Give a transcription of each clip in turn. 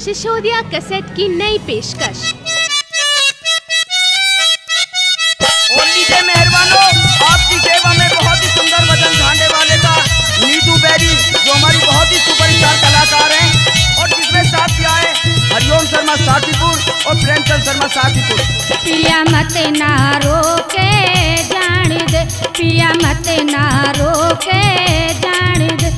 Sisodia cassette की नई पेशकश। मेहरबानों आपकी सेवा में बहुत ही सुंदर वज़न झांडे वाले का नीतू बेरी जो हमारी बहुत ही सुपरस्टार कलाकार हैं और जिसमें साथ दिया है हरिओम शर्मा साथीपुर और प्रेमचंद शर्मा साथीपुर। पिया मत ना रोके जान दे। पिया मत ना रोके जान दे।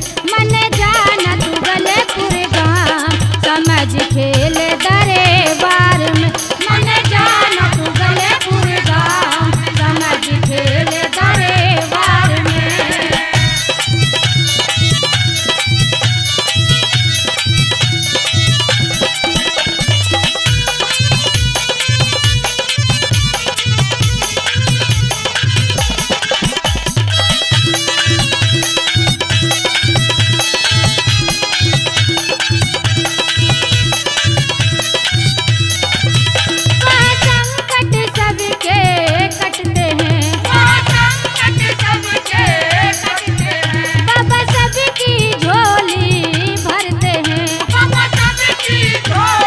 Oh!